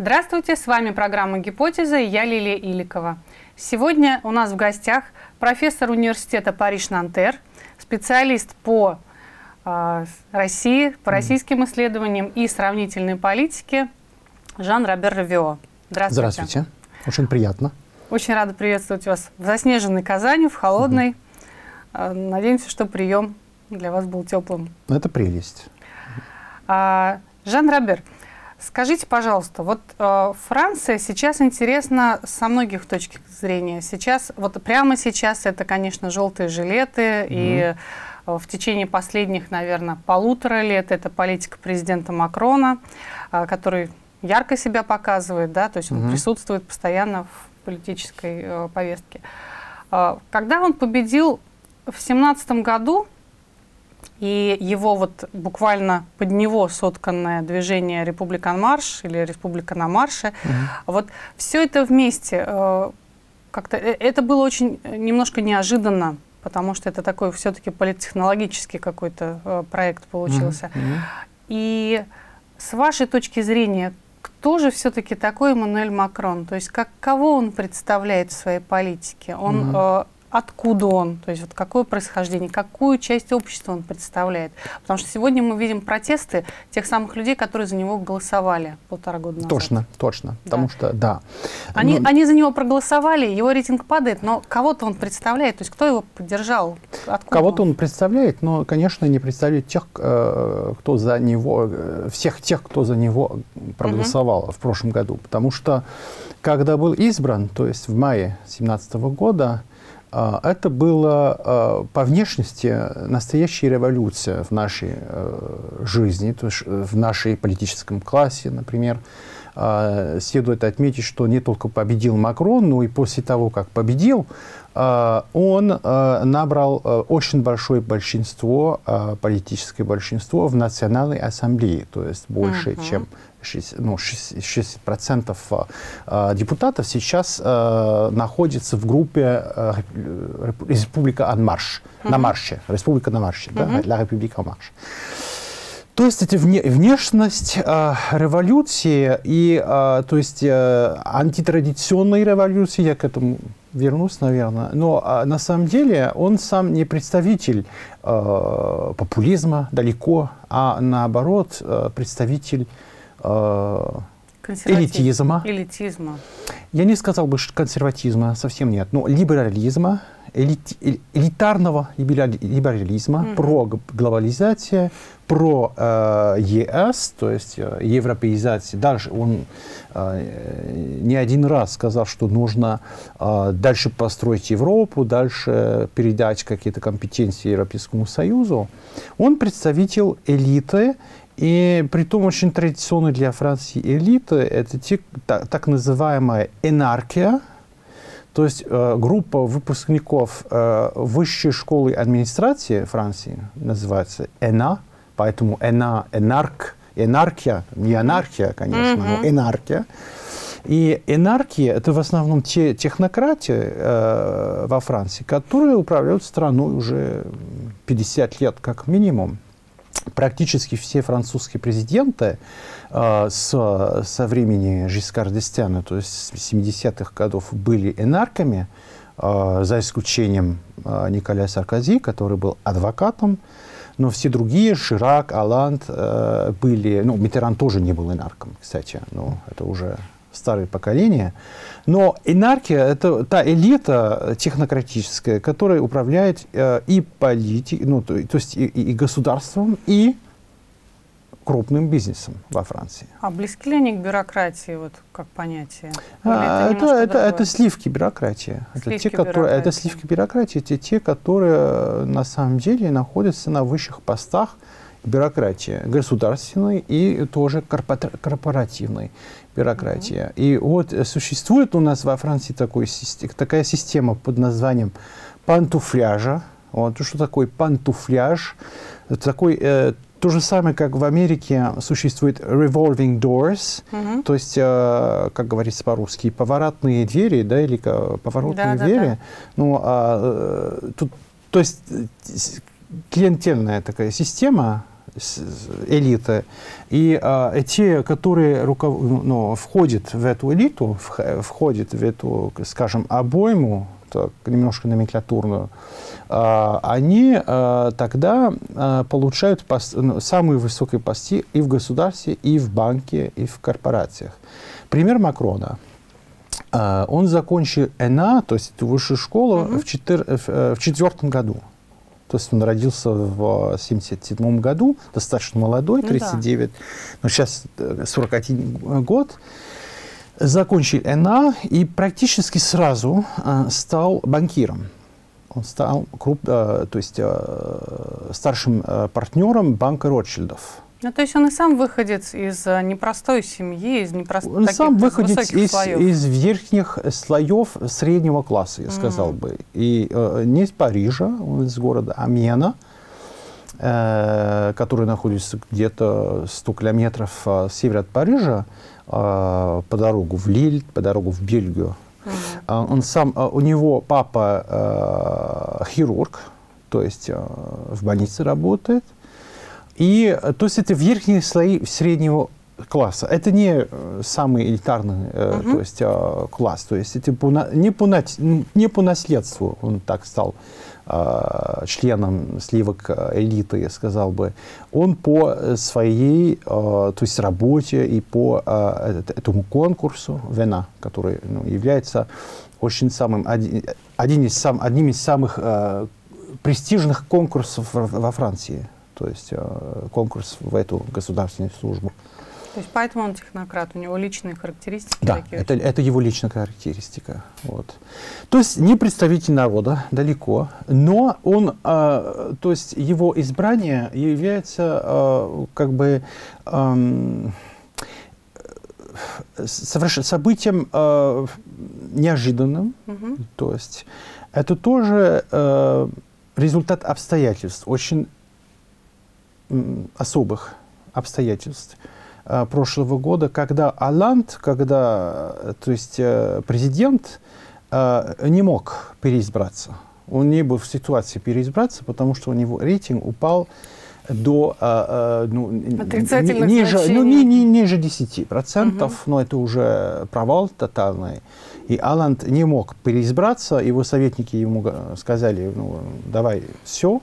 Здравствуйте, с вами программа «Гипотеза» и я Лилия Иликова. Сегодня у нас в гостях профессор университета Париж-Нантер, специалист по э, России, по российским исследованиям и сравнительной политике Жан-Робер Равио. Здравствуйте. Здравствуйте. Очень приятно. Очень рада приветствовать вас в заснеженной Казани, в холодной. Угу. Надеемся, что прием для вас был теплым. Это прелесть. А, Жан Робер, скажите, пожалуйста, вот э, Франция сейчас интересна со многих точек зрения. Сейчас, вот прямо сейчас это, конечно, желтые жилеты, угу. и э, в течение последних, наверное, полутора лет это политика президента Макрона, э, который ярко себя показывает, да, то есть угу. он присутствует постоянно в политической э, повестке. Э, когда он победил в семнадцатом году, и его вот буквально под него сотканное движение «Республикан марш» или «Республика на марше», угу. вот все это вместе, э, как-то э, это было очень э, немножко неожиданно, потому что это такой все-таки политтехнологический какой-то э, проект получился. Угу. И с вашей точки зрения, кто же все-таки такой Эммануэль Макрон? То есть как, кого он представляет в своей политике? Он, угу. э, откуда он? То есть вот какое происхождение, какую часть общества он представляет? Потому что сегодня мы видим протесты тех самых людей, которые за него голосовали полтора года назад. Точно, точно. Да. Потому что, да. Они, но... они за него проголосовали, его рейтинг падает, но кого-то он представляет. То есть кто его поддержал? Кого-то он? он представляет, но, конечно, не представляет тех, э, кто за него, э, всех тех, кто за него проголосовал угу. в прошлом году. Потому что, когда был избран, то есть в мае 2017 года, это было а, по внешности настоящая революция в нашей э, жизни, э, в нашей политическом классе, например. А, следует отметить, что не только победил Макрон, но и после того, как победил, он набрал очень большое большинство, политическое большинство в Национальной ассамблее, то есть больше, uh -huh. чем 60, ну, 60% э, э, депутатов сейчас э, находится в группе э, Республика Анмарш, mm-hmm. на марше, Республика на марше, mm-hmm. да, La République марш. То есть это вне, внешность э, революции и, э, то есть э, антитрадиционной революции, я к этому вернусь, наверное. Но э, на самом деле он сам не представитель э, популизма далеко, а наоборот э, представитель э, элитизма. элитизма. Я не сказал бы, что консерватизма совсем нет, но либерализма, элит, элитарного либерализма, mm-hmm. про глобализацию, про э, ЕС, то есть э, европеизация. Дальше он э, не один раз сказал, что нужно э, дальше построить Европу, дальше передать какие-то компетенции Европейскому Союзу. Он представитель элиты, и при том очень традиционной для Франции элиты это те, так, так называемая энархия, то есть э, группа выпускников э, высшей школы администрации Франции называется ЭНА, поэтому ЭНА, энарк, энархия, не анархия, конечно, mm-hmm. но энархия. И энархия – это в основном те технократии э, во Франции, которые управляют страной уже 50 лет как минимум практически все французские президенты э, с, со времени Жискар Дестяна, то есть с 70-х годов, были энарками, э, за исключением э, Николя Саркози, который был адвокатом, но все другие, Ширак, Аланд, э, были, ну, Митеран тоже не был энарком, кстати, но это уже старое поколение. Но энархия – это та элита технократическая, которая управляет э, и политикой, ну, то, то есть и, и государством, и крупным бизнесом во Франции. А близки ли они к бюрократии, вот как понятие? А, это, это, это, это сливки бюрократии. Сливки это, те, которые, это сливки бюрократии, это те, которые э, на самом деле находятся на высших постах бюрократии, государственной и тоже корпоративной бюрократия. Mm-hmm. И вот э, существует у нас во Франции такой, такая система под названием пантуфляжа. Вот что такое пантуфляж? Это такой э, то же самое, как в Америке существует revolving doors, mm-hmm. то есть, э, как говорится по-русски, поворотные двери, да, или э, поворотные да, двери. Да, да. Ну, а, э, тут, то есть клиентельная такая система, элиты. И а, те, которые руков... ну, входят в эту элиту, входят в эту, скажем, обойму, так, немножко номенклатурную, а, они а, тогда а, получают пост... ну, самые высокие посты и в государстве, и в банке, и в корпорациях. Пример Макрона. Он закончил ЭНА, то есть высшую школу, mm-hmm. в, четыр... в четвертом году. То есть он родился в 1977 году, достаточно молодой, 39, ну, да. но сейчас 41 год. Закончил НА и практически сразу э, стал банкиром. Он стал круп, э, то есть, э, старшим партнером банка Ротшильдов. Ну, то есть он и сам выходец из непростой семьи, из непростых Он сам выходец из, слоев. из верхних слоев среднего класса, я сказал mm. бы. И э, не из Парижа, он из города Амьена, э, который находится где-то 100 километров э, север от Парижа, э, по дорогу в Лиль, по дорогу в Бельгию. Mm. Он сам, э, у него папа э, хирург, то есть э, в больнице работает. И, то есть это верхние слои среднего класса. Это не э, самый элитарный uh -huh. то есть, э, класс. То есть это по, не, по, не по наследству он так стал членом сливок элиты, я сказал бы. Он по своей то есть работе и по этому конкурсу вина, который ну, является очень самым, один, один из сам, одним из самых престижных конкурсов во Франции то есть э, конкурс в эту государственную службу. То есть поэтому он технократ, у него личные характеристики? Да, это, это его личная характеристика. Вот. То есть не представитель народа, далеко, но он, э, то есть его избрание является э, как бы э, событием э, неожиданным. Угу. То есть это тоже э, результат обстоятельств, очень особых обстоятельств э, прошлого года, когда Аланд, когда э, то есть, э, президент не мог переизбраться. Он не был в ситуации переизбраться, потому что у него рейтинг упал до ну, ниже, ну, не, не, ниже 10%, угу. но это уже провал тотальный. И Аланд не мог переизбраться, его советники ему сказали, ну, давай все,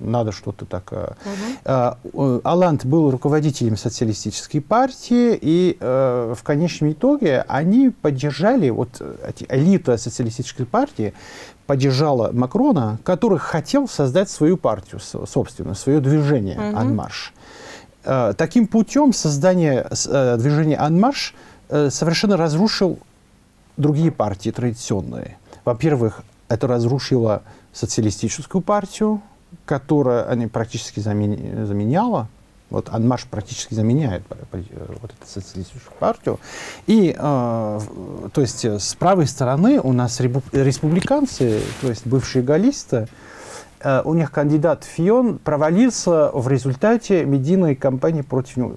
надо что-то такое. Угу. Аланд был руководителем социалистической партии, и э, в конечном итоге они поддержали, вот эти, элита социалистической партии поддержала Макрона, который хотел создать свою партию, собственно, свое движение угу. «Анмарш». Э, таким путем создание движения «Анмарш» совершенно разрушил другие партии традиционные. Во-первых, это разрушило социалистическую партию, которая они практически заменяла, вот Анмаш практически заменяет э, вот эту социалистическую партию. И, э, то есть, с правой стороны у нас республиканцы, то есть бывшие галлисты, э, у них кандидат Фион провалился в результате медийной кампании против него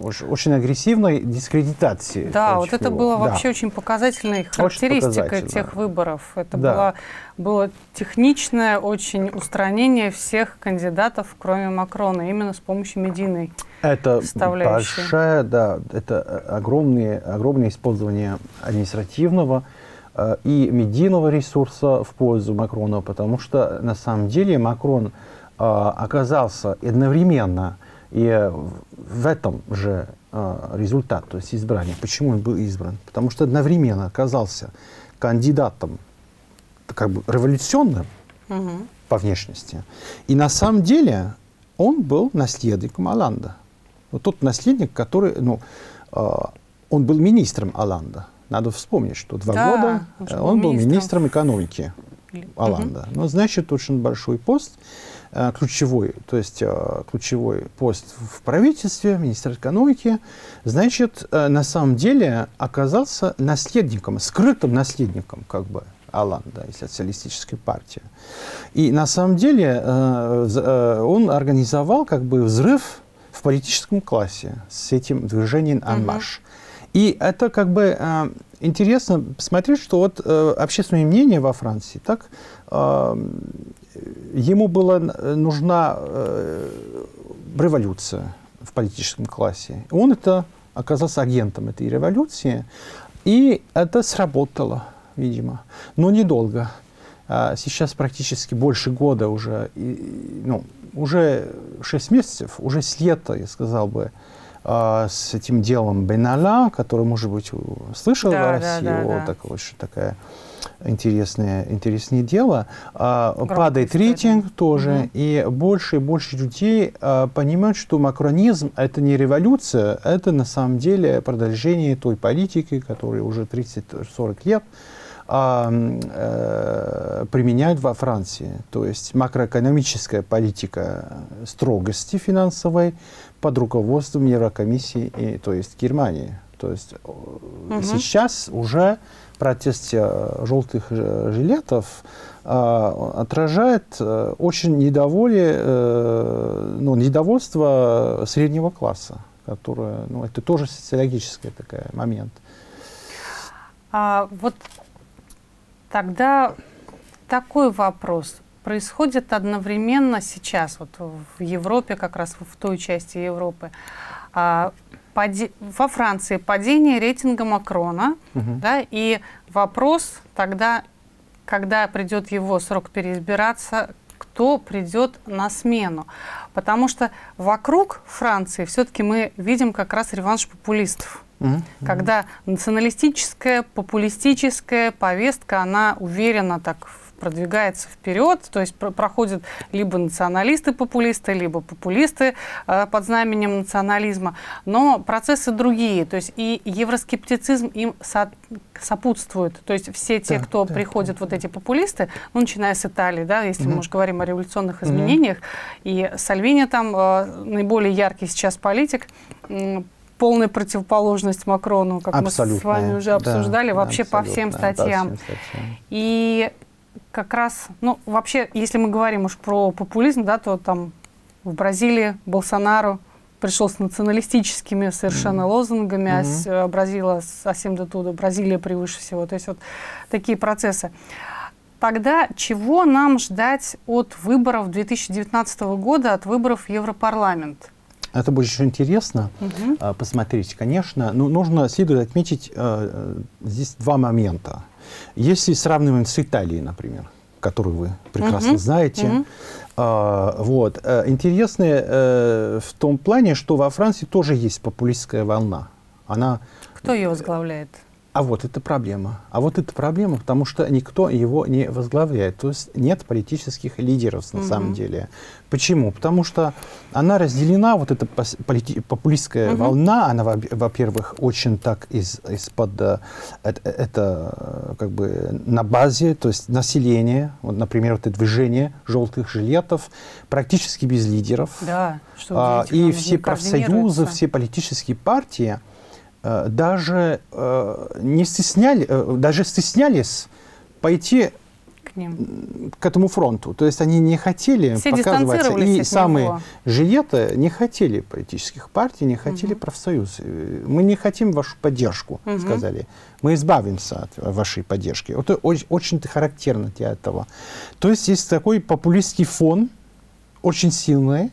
очень агрессивной дискредитации. Да, вот это его. было да. вообще очень показательной характеристикой тех выборов. Это да. было, было техничное очень устранение всех кандидатов, кроме Макрона, именно с помощью медийной это большое, да, это огромное, огромное использование административного э, и медийного ресурса в пользу Макрона, потому что на самом деле Макрон э, оказался одновременно и в этом же э, результат, то есть избрание. Почему он был избран? Потому что одновременно оказался кандидатом как бы революционным угу. по внешности. И на самом деле он был наследником Аланда. Вот тот наследник, который, ну, э, он был министром Аланда. Надо вспомнить, что два да, года он был министром, министром экономики Аланда. Угу. Но значит очень большой пост. Э, ключевой, то есть э, ключевой пост в правительстве, министр экономики, значит, э, на самом деле оказался наследником, скрытым наследником, как бы, Аланда и социалистической партии. И на самом деле он организовал как бы взрыв в политическом классе с этим движением «Анмаш». И это как бы интересно посмотреть, что вот общественное мнение во Франции, так, ему была нужна э, революция в политическом классе. Он это оказался агентом этой революции, и это сработало, видимо, но недолго. А сейчас практически больше года уже, и, ну, уже 6 месяцев, уже с лета, я сказал бы, а, с этим делом Бенала, который, может быть, слышал да, в России, да, да, вот, да. Так, очень такая интересное, интересное дело. А, Громкая Падает рейтинг тоже, угу. и больше и больше людей а, понимают, что макронизм – это не революция, это на самом деле продолжение той политики, которая уже 30-40 лет а, э, применяют во Франции. То есть макроэкономическая политика строгости финансовой под руководством Еврокомиссии, и, то есть Германии. То есть угу. сейчас уже протест э, желтых жилетов э, отражает очень недоволие, ну, недовольство среднего класса, которое, ну, это тоже социологический такой момент. А, вот тогда такой вопрос происходит одновременно сейчас, вот в Европе, как раз в той части Европы. А. Во Франции падение рейтинга Макрона, угу. да, и вопрос тогда, когда придет его срок переизбираться, кто придет на смену. Потому что вокруг Франции все-таки мы видим как раз реванш популистов. Когда националистическая, популистическая повестка, она уверенно так продвигается вперед, то есть про проходят либо националисты-популисты, либо популисты э, под знаменем национализма, но процессы другие, то есть и евроскептицизм им со сопутствует, то есть все те, да, кто да, приходят, да, вот да. эти популисты, ну, начиная с Италии, да, если угу. мы уже говорим о революционных изменениях, угу. и Сальвини там э, наиболее яркий сейчас политик, полная противоположность Макрону, как Абсолютно. мы с вами уже обсуждали, да, вообще по всем статьям. По всем статьям. И как раз, ну, вообще, если мы говорим уж про популизм, да, то там в Бразилии Болсонару пришел с националистическими совершенно mm-hmm. лозунгами, mm-hmm. а Бразилия совсем до туда, Бразилия превыше всего. То есть вот такие процессы. Тогда чего нам ждать от выборов 2019 года, от выборов в Европарламент? Это будет очень интересно угу. посмотреть. Конечно, но нужно следует отметить э, здесь два момента. Если сравниваем с Италией, например, которую вы прекрасно угу. знаете, угу. Uh, вот. Uh, интересное uh, в том плане, что во Франции тоже есть популистская волна. Она... Кто ее возглавляет? А вот это проблема. А вот это проблема, потому что никто его не возглавляет. То есть нет политических лидеров на угу. самом деле. Почему? Потому что она разделена, вот эта популистская угу. волна, она, во-первых, очень так из, из-под э, это, это э, как бы на базе, то есть население, вот, например, вот это движение желтых жилетов, практически без лидеров. Да, что а, И все профсоюзы, все политические партии, Э, даже э, не стесняли, э, даже стеснялись пойти к, ним. к этому фронту. То есть они не хотели Все показываться. И самые него. жилеты не хотели политических партий, не хотели угу. профсоюз. Мы не хотим вашу поддержку, угу. сказали. Мы избавимся от вашей поддержки. Это очень, очень характерно для этого. То есть есть такой популистский фон, очень сильный,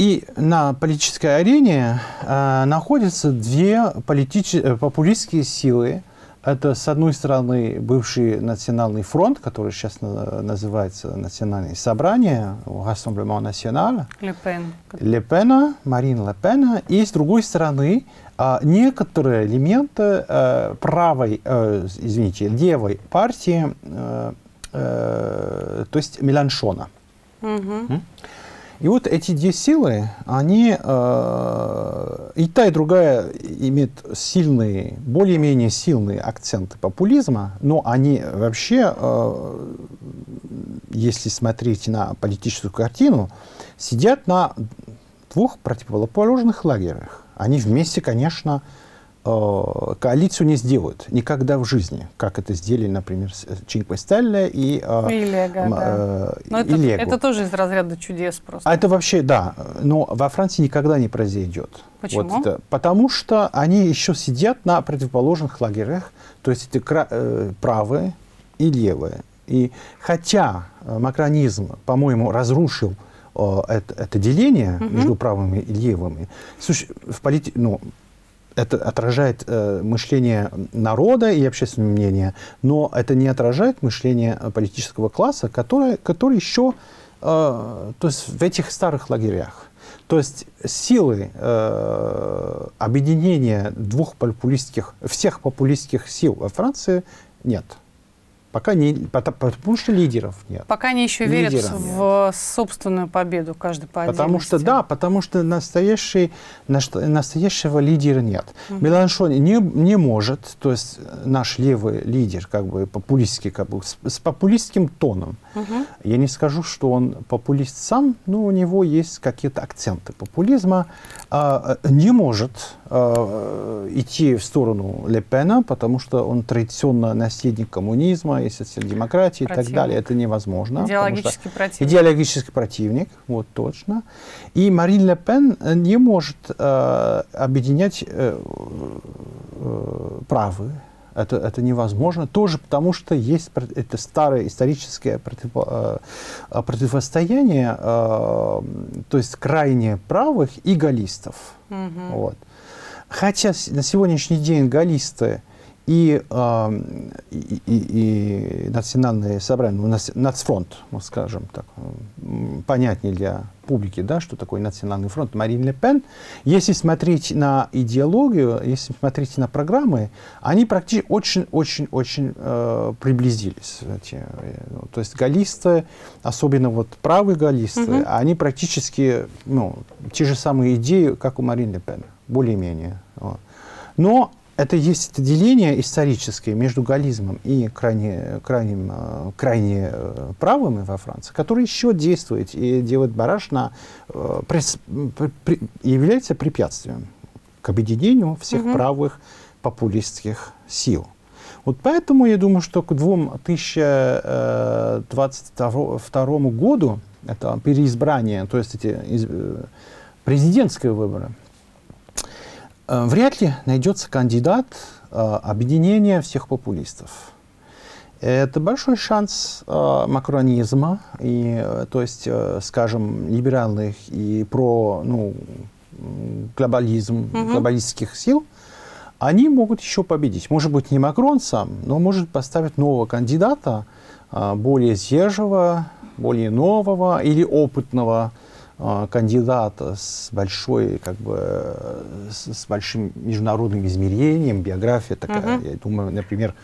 и на политической арене э, находятся две политич... Э, популистские силы. Это, с одной стороны, бывший Национальный фронт, который сейчас на, называется Национальное собрание, Rassemblement National. Ле Пен. Ле Пена, Марин Ле Пена. И, с другой стороны, э, некоторые элементы э, правой, э, извините, левой партии, э, э, то есть Меланшона. Угу. И вот эти две силы, они э, и та, и другая имеют сильные, более-менее сильные акценты популизма, но они вообще, э, если смотреть на политическую картину, сидят на двух противоположных лагерях. Они вместе, конечно, э, коалицию не сделают никогда в жизни, как это сделали, например, Чинкве Стелле и, э, и Лего. Э, да. Это, Лего. это тоже из разряда чудес просто. А это вообще, да, но во Франции никогда не произойдет. Почему? Вот это, потому что они еще сидят на противоположных лагерях, то есть это э, правые и левые. И хотя э, макронизм, по-моему, разрушил э, это, это деление угу. между правыми и левыми, в полити... ну, это отражает э, мышление народа и общественное мнение, но это не отражает мышление политического класса, которое, который еще э, то есть в этих старых лагерях. То есть силы э, объединения двух популистских, всех популистских сил во Франции нет. Пока не, потому что лидеров нет. Пока они еще верят в собственную победу каждый по Потому что, да, потому что настоящий, настоящего лидера нет. Угу. Меланшон не, не может, то есть наш левый лидер, как бы популистский, как бы, с, с популистским тоном. Угу. Я не скажу, что он популист сам, но у него есть какие-то акценты популизма. А, не может а, идти в сторону Лепена, потому что он традиционно наследник коммунизма, и социал-демократии и так далее. Это невозможно. Идеологический противник. Идеологический противник, вот точно. И Марин Ле Пен не может э, объединять э, э, правы. Это, это невозможно. Тоже потому, что есть это старое историческое против, э, противостояние, э, то есть крайне правых и галлистов. Угу. Вот. Хотя на сегодняшний день галлисты и, э, и, и, и национальное собрание, ну, нацфронт, ну, скажем так, понятнее для публики, да, что такое национальный фронт, Марин Ле Пен, если смотреть на идеологию, если смотреть на программы, они практически очень-очень-очень э, приблизились. Эти, э, ну, то есть галлисты, особенно вот правые галлисты, угу. они практически ну, те же самые идеи, как у Марин Ле Пен, более-менее. Вот. Но это есть это деление историческое между галлизмом и крайне, крайним, э, крайне э, правыми во Франции, которое еще действует и делает бараш на, э, является препятствием к объединению всех угу. правых популистских сил. Вот поэтому я думаю, что к 2022 году, это переизбрание, то есть эти президентские выборы, вряд ли найдется кандидат э, объединения всех популистов. Это большой шанс э, макронизма, и, то есть, скажем, либеральных и про ну, глобализм, угу. глобалистских сил, они могут еще победить. Может быть, не Макрон сам, но может поставить нового кандидата, более свежего, более нового или опытного, а, кандидата с большой, как бы, с, большим международным измерением, биография такая. Uh-huh. Я думаю, например,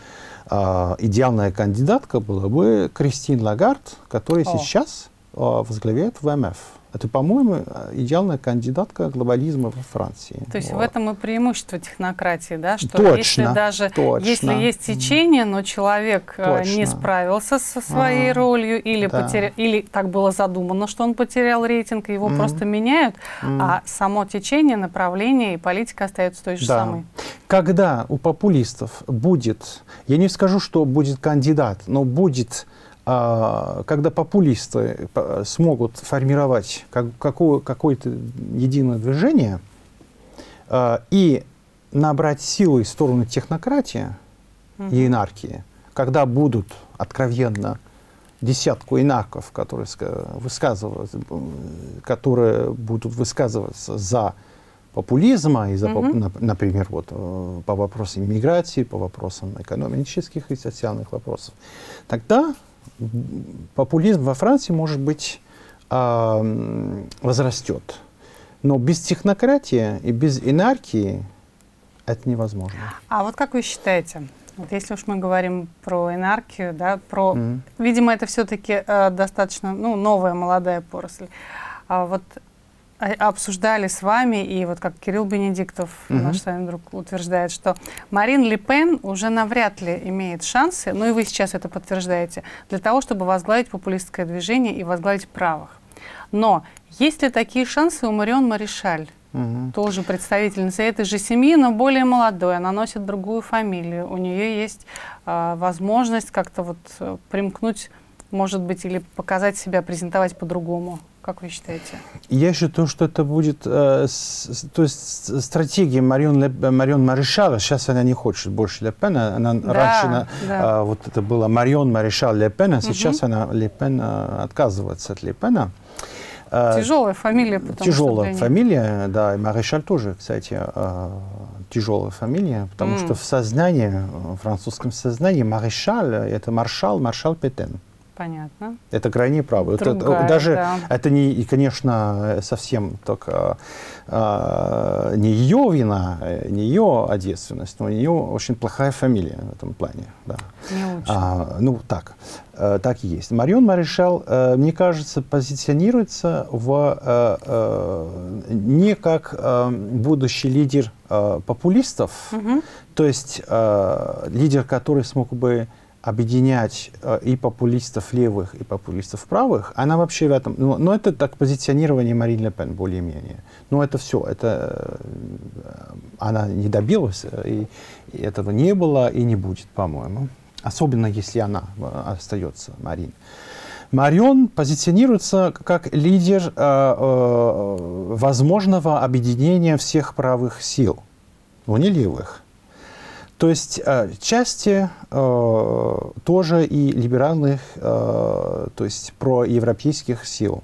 а, идеальная кандидатка была бы Кристин Лагард, которая oh. сейчас а, возглавляет ВМФ. Это, по-моему, идеальная кандидатка глобализма во Франции. То есть вот. в этом и преимущество технократии, да? Что точно, если даже точно. если есть течение, но человек э, точно. не справился со своей а, ролью или, да. потеря... или так было задумано, что он потерял рейтинг, его mm. просто меняют, mm. а само течение, направление и политика остается той же да. самой. Когда у популистов будет, я не скажу, что будет кандидат, но будет когда популисты э, смогут формировать какое-то единое движение а, и набрать силы в сторону технократии и инархии, когда будут откровенно десятку инаков, которые, высказываются, которые будут высказываться за популизма, и за, угу. например, вот, э, по вопросам иммиграции, по вопросам экономических и социальных вопросов, тогда популизм во Франции, может быть, э, возрастет. Но без технократии и без инархии это невозможно. А вот как вы считаете, вот если уж мы говорим про инархию, да, про, mm-hmm. видимо, это все-таки э, достаточно, ну, новая молодая поросль. А вот обсуждали с вами, и вот как Кирилл Бенедиктов, угу. наш с вами друг, утверждает, что Марин Ле Пен уже навряд ли имеет шансы, ну и вы сейчас это подтверждаете, для того, чтобы возглавить популистское движение и возглавить правых. Но есть ли такие шансы у Марион Маришаль? угу. тоже представительница этой же семьи, но более молодой. Она носит другую фамилию. У нее есть э, возможность как-то вот примкнуть, может быть, или показать себя, презентовать по-другому. Как вы считаете? Я считаю, что это будет, э, с, то есть стратегия Марион, Ле, Марион Маришала, сейчас она не хочет больше Ле Пена, она да, раньше она, да. э, вот это было Марион Маришал Ле Пена, сейчас угу. она Ле Пен э, отказывается от Ле Пена. Э, тяжелая фамилия. Тяжелая фамилия, да, и Маришаль тоже, кстати, э, тяжелая фамилия, потому mm. что в сознании, в французском сознании Маришаль – это маршал, маршал Петен. Понятно. Это крайне правый. Другая, это, даже да. это не, конечно, совсем только э, не ее вина, не ее ответственность, но у нее очень плохая фамилия в этом плане. Да. Не очень. А, ну, так. Э, так и есть. Марион Маришал, э, мне кажется, позиционируется в, э, э, не как э, будущий лидер э, популистов, угу. то есть э, лидер, который смог бы объединять э, и популистов левых, и популистов правых, она вообще в этом... Ну, но это так позиционирование Марин Ле Пен более-менее. Но это все, это... Э, она не добилась, э, и, и этого не было и не будет, по-моему. Особенно, если она остается, Марин. Марион позиционируется как лидер э, э, возможного объединения всех правых сил, но не левых. То есть э, части э, тоже и либеральных, э, то есть проевропейских сил.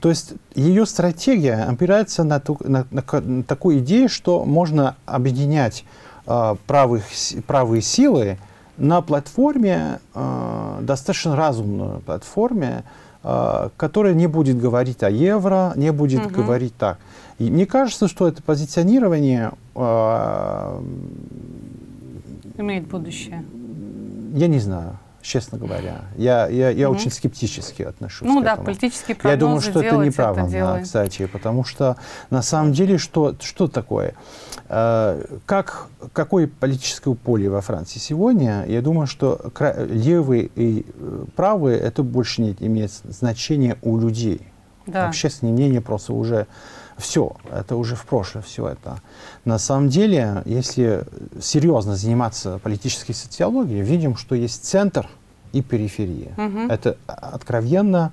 То есть ее стратегия опирается на, ту, на, на, на такую идею, что можно объединять э, правых, правые силы на платформе, э, достаточно разумной платформе, э, которая не будет говорить о евро, не будет угу. говорить так. И мне кажется, что это позиционирование э, имеет будущее? Я не знаю честно говоря. Я, я, я угу. очень скептически отношусь ну, к да, этому. политические прогнозы Я думаю, что это неправильно, это кстати, потому что на самом деле что, что такое? Э, как, какое политическое поле во Франции сегодня? Я думаю, что левые и э, правые это больше не имеет значения у людей. Да. Общественное мнение просто уже все, это уже в прошлом все это. На самом деле, если серьезно заниматься политической социологией, видим, что есть центр и периферия. Угу. Это откровенно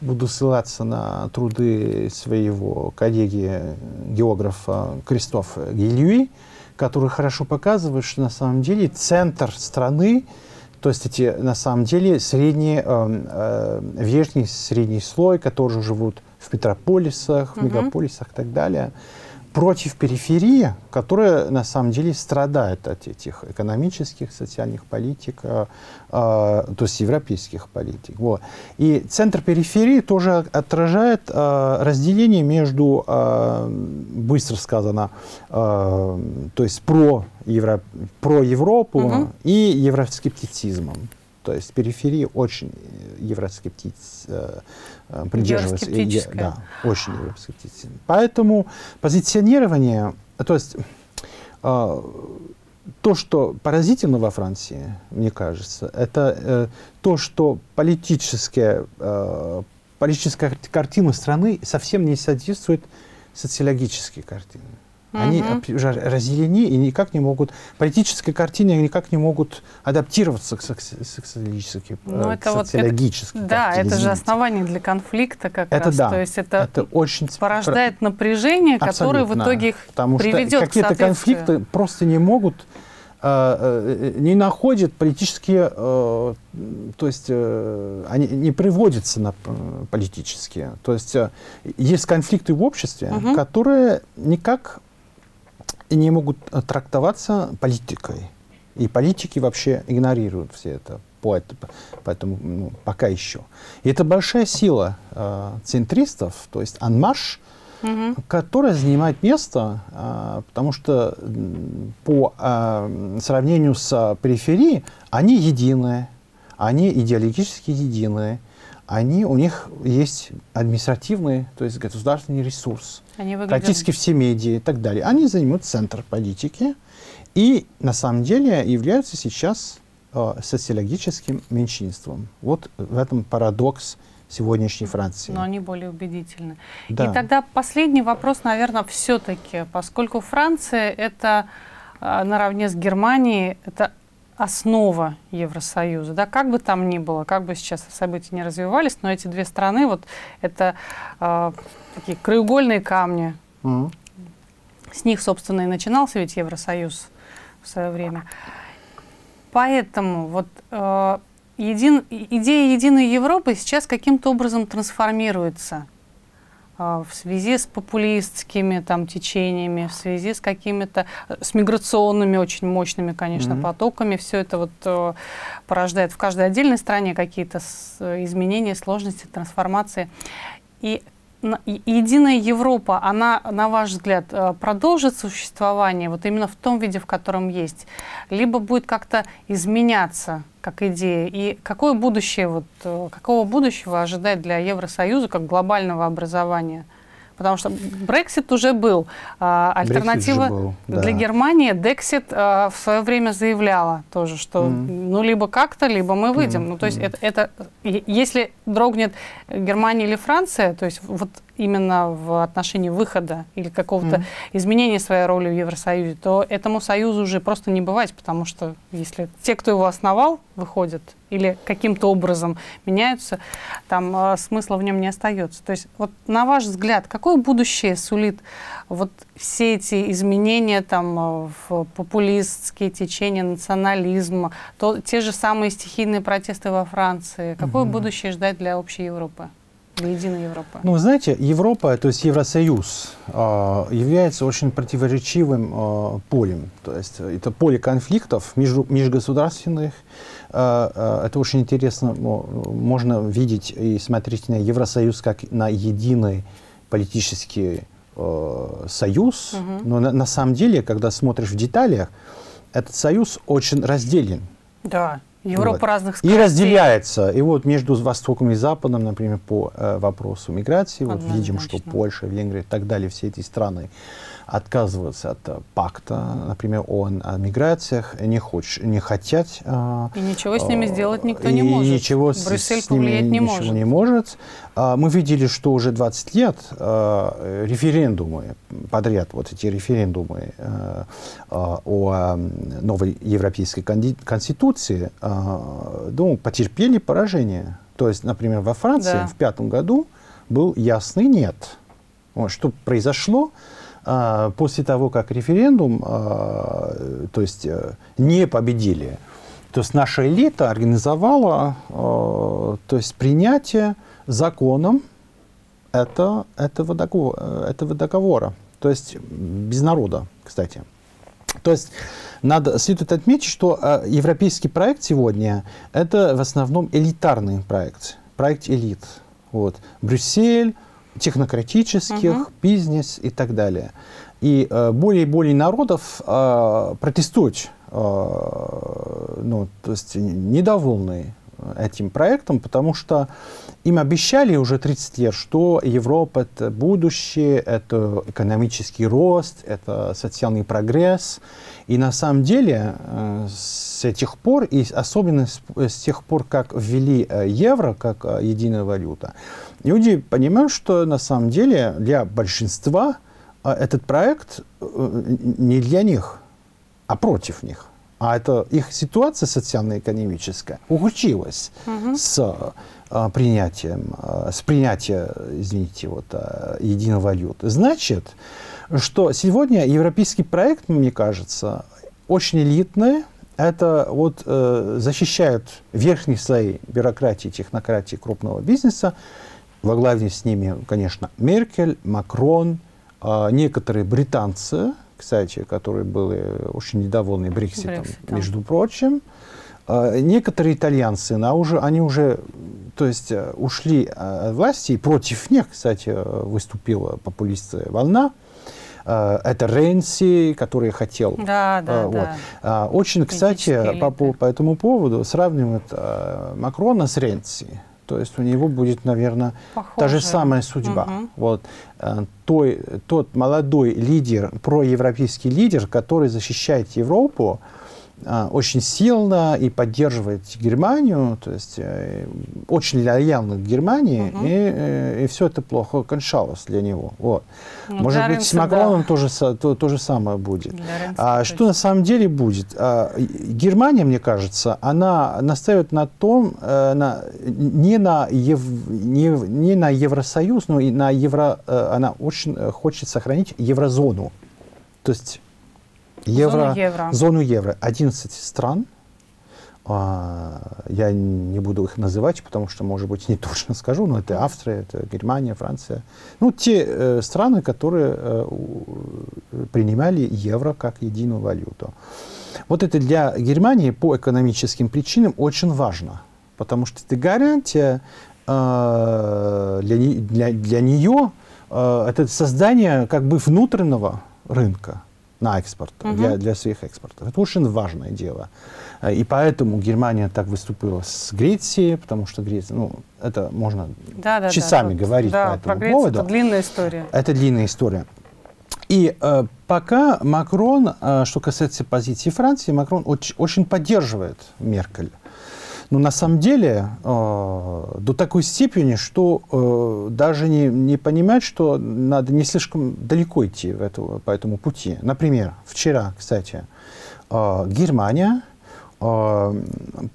буду ссылаться на труды своего коллеги, географа Кристофа Гильюи, который хорошо показывает, что на самом деле центр страны, то есть эти на самом деле средний, э, э, верхний, средний слой, которые живут в метрополисах, в мегаполисах и так далее, против периферии, которая на самом деле страдает от этих экономических, социальных политик, э, э, то есть европейских политик. Вот. И центр периферии тоже отражает э, разделение между, э, быстро сказано, э, то есть про, Евро, про Европу угу. и евроскептицизмом. То есть периферия очень евроскептиц, э, э придерживается. Евроскептическая. Да, очень евроскептическая. Поэтому позиционирование, то есть э, то, что поразительно во Франции, мне кажется, это э, то, что политическая, э, политическая картина страны совсем не соответствует социологической картине. Они угу. разделены и никак не могут, политической картине никак не могут адаптироваться к социологической, ну, э, это социологической вот это, Да, это же основание для конфликта как это раз. Да, То есть это, это очень порождает напряжение, которое в итоге их Потому приведет что какие-то конфликты просто не могут э, э, не находят политические, то есть они не приводятся на политические. То есть есть конфликты в обществе, угу. которые никак не могут э, трактоваться политикой. И политики вообще игнорируют все это. Поэтому ну, пока еще. И это большая сила э, центристов, то есть анмаш, угу. которая занимает место, э, потому что по э, сравнению с периферией они единые, они идеологически единые, они, у них есть административный, то есть государственный ресурс, они выглядят... практически все медиа и так далее. Они занимают центр политики и на самом деле являются сейчас э, социологическим меньшинством. Вот в этом парадокс сегодняшней Франции. Но они более убедительны. Да. И тогда последний вопрос, наверное, все-таки, поскольку Франция это а, наравне с Германией, это основа Евросоюза, да, как бы там ни было, как бы сейчас события не развивались, но эти две страны, вот это э, такие краеугольные камни. Mm-hmm. С них, собственно, и начинался ведь Евросоюз в свое время. Поэтому вот э, един, идея единой Европы сейчас каким-то образом трансформируется в связи с популистскими там течениями, в связи с какими-то э, с миграционными очень мощными, конечно, mm-hmm. потоками. Все это вот э, порождает в каждой отдельной стране какие-то изменения, сложности, трансформации. И единая Европа, она, на ваш взгляд, э, продолжит существование вот именно в том виде, в котором есть, либо будет как-то изменяться как идея? И какое будущее, вот, э, какого будущего ожидать для Евросоюза как глобального образования? Потому что Брексит уже был. А, альтернатива был, да. для Германии Дексит а, в свое время заявляла тоже, что mm. ну либо как-то, либо мы выйдем. Mm. Ну то есть mm. это, это если дрогнет Германия или Франция, то есть вот именно в отношении выхода или какого-то mm. изменения своей роли в Евросоюзе, то этому союзу уже просто не бывать, потому что если те, кто его основал, выходят или каким-то образом меняются, там э, смысла в нем не остается. То есть вот на ваш взгляд, какое будущее сулит вот все эти изменения там э, в популистские течения, национализма, то, те же самые стихийные протесты во Франции, какое mm-hmm. будущее ждать для общей Европы? Для единой Европы? Ну, знаете, Европа, то есть Евросоюз, а, является очень противоречивым а, полем. То есть это поле конфликтов между, межгосударственных. А, это очень интересно. Можно видеть и смотреть на Евросоюз как на единый политический союз. Угу. Но на, на самом деле, когда смотришь в деталях, этот союз очень разделен. Да. Европа вот. разных скоростей. И разделяется. И вот между Востоком и Западом, например, по э, вопросу миграции, вот видим, что Польша, Венгрия и так далее, все эти страны отказываются от э, пакта, например, о, о миграциях, не, хочешь, не хотят. Э, и ничего с ними сделать никто не может. Ничего Брюссель с, с повлиять не может. не может. А, мы видели, что уже 20 лет э, референдумы подряд, вот эти референдумы э, э, о новой европейской конституции, ну, потерпели поражение. То есть, например, во Франции да. в пятом году был ясный нет. Вот, что произошло? А, после того, как референдум, а, то есть э, не победили, то есть наша элита организовала а, то есть принятие законом это, этого, договора, этого договора, то есть без народа, кстати. То есть надо следует отметить, что европейский проект сегодня это в основном элитарный проект, проект элит. Вот. Брюссель, технократических, угу. бизнес и так далее. И э, более и более народов э, протестуют, э, ну, то есть недовольны этим проектом, потому что им обещали уже 30 лет, что Европа – это будущее, это экономический рост, это социальный прогресс. И на самом деле э, с этих пор, и особенно с тех пор, как ввели э, евро как э, единая валюта, люди понимают, что на самом деле для большинства этот проект не для них, а против них. А это их ситуация социально-экономическая ухудшилась угу. с а, принятием, а, с принятия, извините, вот, а, единой валюты. Значит, что сегодня европейский проект, мне кажется, очень элитный, это вот э, защищают верхние слои бюрократии, технократии крупного бизнеса. Во главе с ними, конечно, Меркель, Макрон, э, некоторые британцы, кстати, которые были очень недовольны Брекситом, Брекситом. между прочим. Э, некоторые итальянцы, а уже, они уже то есть, э, ушли от власти, и против них, кстати, выступила популистская волна. Э, это Ренси, который хотел. Да, да, вот. да. Очень, кстати, по, по этому поводу сравнивают Макрона с Ренси. То есть у него будет, наверное, Похоже. та же самая судьба. Угу. Вот, той, тот молодой лидер, проевропейский лидер, который защищает Европу, очень сильно и поддерживает Германию, то есть э, очень лояльно к Германии, угу. и, э, и все это плохо кончалось для него. Вот. Ну, Может быть, с Макроном да. тоже, то, то же самое будет. А, что на самом деле будет? А, Германия, мне кажется, она настаивает на том, э, на, не, на Ев, не, не на Евросоюз, но и на Евро... Она очень хочет сохранить еврозону. То есть евро, зону евро. Зону евро. 11 стран. А, я не буду их называть, потому что, может быть, не точно скажу, но это Австрия, это Германия, Франция. Ну, те э, страны, которые э, принимали евро как единую валюту. Вот это для Германии по экономическим причинам очень важно, потому что это гарантия э, для, для, для нее, э, это создание как бы внутреннего рынка на экспорт, угу. для, для своих экспортов. Это очень важное дело. Э, и поэтому Германия так выступила с Грецией, потому что Греция, ну, это можно да, да, часами да, говорить да, по этому про Грецию поводу. Это длинная история. Это длинная история. И э, пока Макрон, э, что касается позиции Франции, Макрон очень, очень поддерживает Меркель. Но на самом деле э, до такой степени, что э, даже не, не понимать, что надо не слишком далеко идти в эту, по этому пути. Например, вчера, кстати, э, Германия э,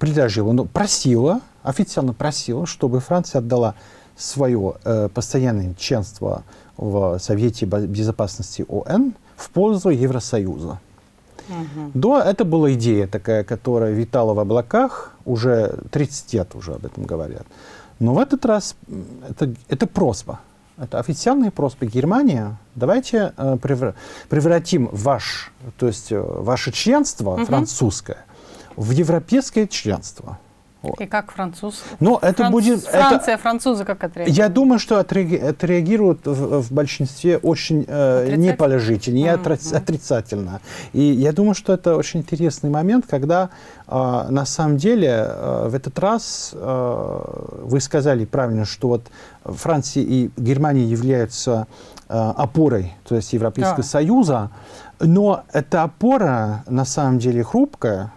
предложила, ну, просила, официально просила, чтобы Франция отдала свое э, постоянное членство в Совете Безопасности ОН в пользу Евросоюза. Угу. До это была идея такая, которая витала в облаках, уже 30 лет уже об этом говорят. Но в этот раз это, это просьба. Это официальная просьба Германии. Давайте э, превратим ваш, то есть э, ваше членство угу. французское в европейское членство. Вот. И как француз? Но это Франц... будет... Франция, это... французы как отреагируют? Я думаю, что отреагируют в, в большинстве очень э, неположительно, не mm-hmm. отрицательно. И я думаю, что это очень интересный момент, когда э, на самом деле э, в этот раз э, вы сказали правильно, что вот Франция и Германия являются э, опорой, то есть Европейского да. Союза, но эта опора на самом деле хрупкая,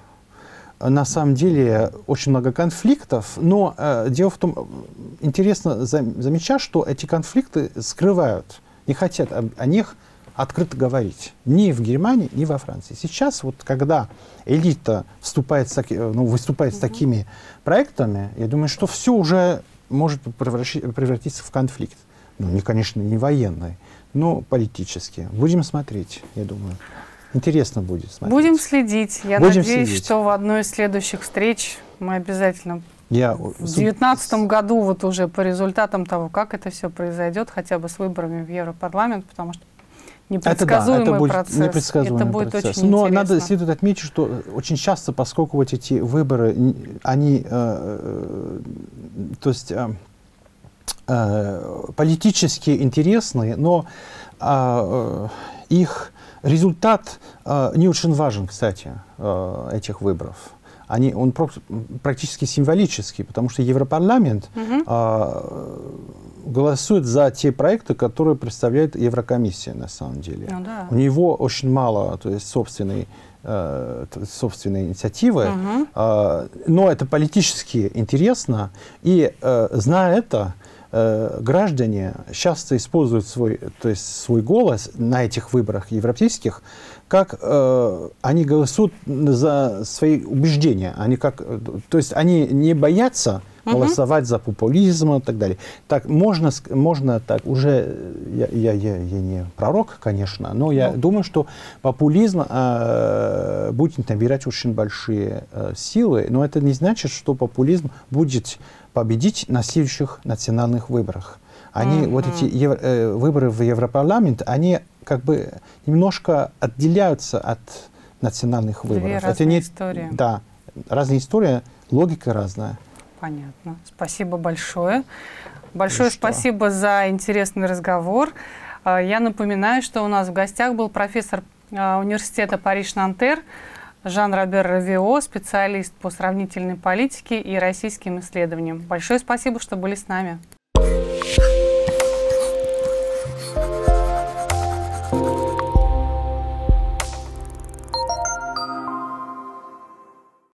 на самом деле очень много конфликтов, но э, дело в том, интересно замечать, что эти конфликты скрывают, не хотят о, о них открыто говорить. Ни в Германии, ни во Франции. Сейчас, вот, когда элита вступает с, ну, выступает mm-hmm. с такими проектами, я думаю, что все уже может превратиться в конфликт. Ну, не, конечно, не военный, но политический. Будем смотреть, я думаю. Интересно будет смотреть. Будем следить. Я Будем надеюсь, следить. что в одной из следующих встреч мы обязательно я... в 2019 году вот уже по результатам того, как это все произойдет, хотя бы с выборами в Европарламент, потому что непредсказуемый это, да, это будет процесс. Непредсказуемый это будет процесс. очень Но интересно. надо следует отметить, что очень часто, поскольку вот эти выборы, они, э, э, то есть э, э, политически интересные, но э, их Результат э, не очень важен, кстати, э, этих выборов. Они, он практически символический, потому что Европарламент угу. э, голосует за те проекты, которые представляет Еврокомиссия на самом деле. Ну, да. У него очень мало то есть, собственной э, собственной инициативы, угу. э, но это политически интересно, и э, зная это, э, граждане часто используют свой, то есть свой голос на этих выборах европейских, как э, они голосуют за свои убеждения. Они как, то есть они не боятся голосовать за популизм и так далее. Так можно, можно так уже, я, я, я, я не пророк, конечно, но я ну. думаю, что популизм э, будет набирать очень большие э, силы, но это не значит, что популизм будет победить на следующих национальных выборах. Они, mm-hmm. вот эти евро, э, выборы в Европарламент, они как бы немножко отделяются от национальных выборов. Две разные Это не, истории. Да, разные истории, логика разная. Понятно. Спасибо большое. Большое спасибо за интересный разговор. А, я напоминаю, что у нас в гостях был профессор а, университета Париж-Нантер, Жан-Робер Равио, специалист по сравнительной политике и российским исследованиям. Большое спасибо, что были с нами.